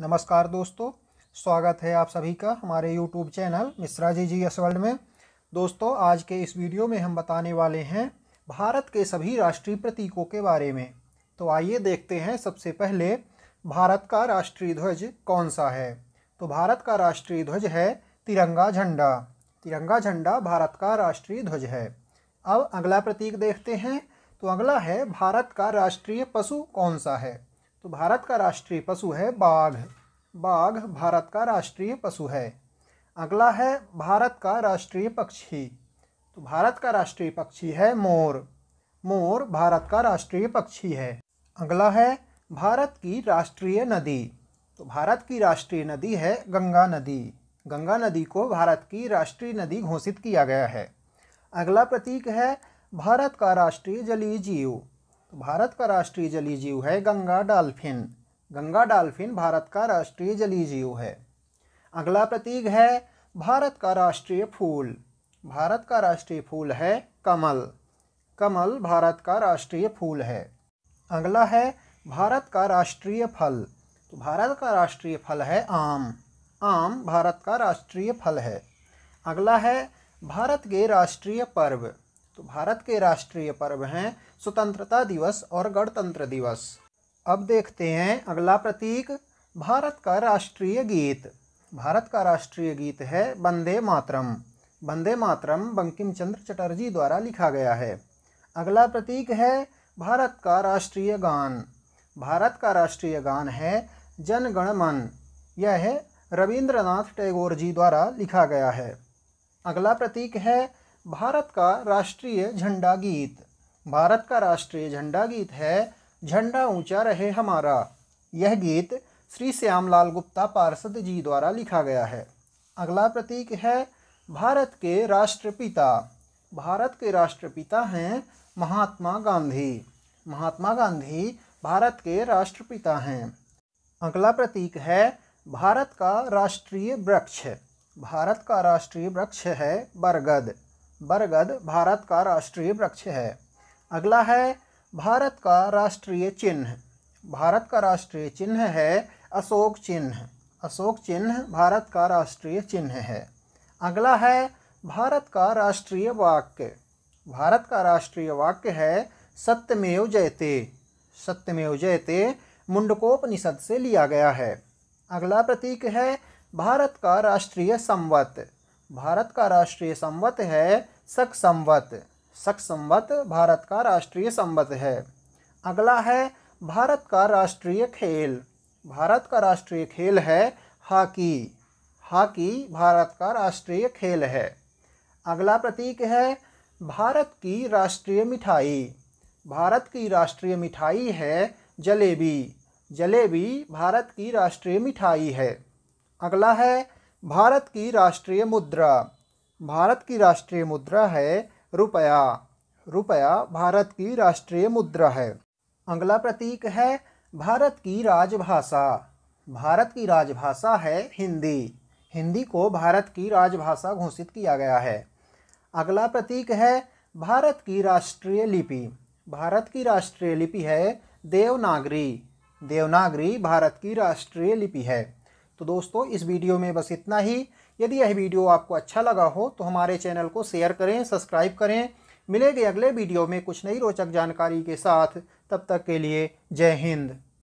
नमस्कार दोस्तों, स्वागत है आप सभी का हमारे YouTube channel Mishra ji G S World में। दोस्तों, आज के इस वीडियो में हम बताने वाले हैं भारत के सभी राष्ट्रीय प्रतीकों के बारे में। तो आइए देखते हैं सबसे पहले, भारत का राष्ट्रीय ध्वज कौन सा है? तो भारत का राष्ट्रीय ध्वज है तिरंगा झंडा। तिरंगा झंडा भारत का राष्ट्रीय ध्वज है। अब अगला प्रतीक देखते हैं। तो अगला है, भारत का राष्ट्रीय पशु कौन सा है? तो भारत का राष्ट्रीय पशु है बाघ। बाघ भारत का राष्ट्रीय पशु है। अगला है भारत का राष्ट्रीय पक्षी। तो भारत का राष्ट्रीय पक्षी है मोर। मोर भारत का राष्ट्रीय पक्षी है। अगला है भारत की राष्ट्रीय नदी। तो भारत की राष्ट्रीय नदी है गंगा नदी। गंगा नदी को भारत की राष्ट्रीय नदी घोषित किया गया है। अगला प्रतीक है भारत का राष्ट्रीय जलीय जीव। तो भारत का राष्ट्रीय जलीय जीव है गंगा डॉल्फिन। गंगा डाल्फिन भारत का राष्ट्रीय जलीय जीव है। अगला प्रतीक है भारत का राष्ट्रीय फूल। भारत का राष्ट्रीय फूल है कमल। कमल भारत का राष्ट्रीय फूल है। अगला है भारत का राष्ट्रीय फल। तो भारत का राष्ट्रीय फल है आम। आम भारत का राष्ट्रीय फल है। अगला है भारत के राष्ट्रीय पर्व। तो भारत के राष्ट्रीय पर्व हैं स्वतंत्रता दिवस और गणतंत्र दिवस। अब देखते हैं अगला प्रतीक, भारत का राष्ट्रीय गीत। भारत का राष्ट्रीय गीत है वंदे मातरम। वंदे मातरम बंकिम चंद्र चटर्जी द्वारा लिखा गया है। अगला प्रतीक है भारत का राष्ट्रीय गान। भारत का राष्ट्रीय गान है जन गण मन। यह रविंद्रनाथ टैगोर जी द्वारा लिखा गया है। अगला प्रतीक है भारत का राष्ट्रीय झंडा गीत। भारत का राष्ट्रीय झंडा गीत है, झंडा ऊँचा रहे हमारा। यह गीत श्री श्यामलाल गुप्ता पार्षद जी द्वारा लिखा गया है। अगला प्रतीक है, भारत के राष्ट्रपिता। भारत के राष्ट्रपिता हैं महात्मा गांधी। महात्मा गांधी भारत के राष्ट्रपिता हैं। अगला प्रतीक है, भारत का राष्ट्रीय वृक्ष। भारत का राष्ट्रीय वृक्ष है बरगद। बरगद भारत का राष्ट्रीय वृक्ष है। अगला है, भारत का राष्ट्रीय चिन्ह। भारत का राष्ट्रीय चिन्ह है अशोक चिन्ह। अशोक चिन्ह भारत का राष्ट्रीय चिन्ह है। अगला है, भारत का राष्ट्रीय वाक्य। भारत का राष्ट्रीय वाक्य है, सत्यमेव जयते। सत्यमेव जयते मुंडकोपनिषद से लिया गया है। अगला प्रतीक है, भारत का राष्ट्रीय संवत। भारत का राष्ट्रीय संवत है सख संवत शक संवत भारत का राष्ट्रीय संवत है। अगला है भारत का राष्ट्रीय खेल। भारत का राष्ट्रीय खेल है हॉकी। हॉकी भारत का राष्ट्रीय खेल है। अगला प्रतीक है भारत की राष्ट्रीय मिठाई। भारत की राष्ट्रीय मिठाई है जलेबी। जलेबी भारत की राष्ट्रीय मिठाई है। अगला है भारत की राष्ट्रीय मुद्रा। भारत की राष्ट्रीय मुद्रा है रुपया। रुपया भारत की राष्ट्रीय मुद्रा है। अगला प्रतीक है भारत की राजभाषा। भारत की राजभाषा है हिंदी। हिंदी को भारत की राजभाषा घोषित किया गया है। अगला प्रतीक है भारत की राष्ट्रीय लिपि। भारत की राष्ट्रीय लिपि है देवनागरी। देवनागरी भारत की राष्ट्रीय लिपि है। तो दोस्तों, इस वीडियो में बस इतना ही। यदि यह वीडियो आपको अच्छा लगा हो तो हमारे चैनल को शेयर करें, सब्सक्राइब करें। मिलेंगे अगले वीडियो में कुछ नई रोचक जानकारी के साथ। तब तक के लिए जय हिंद।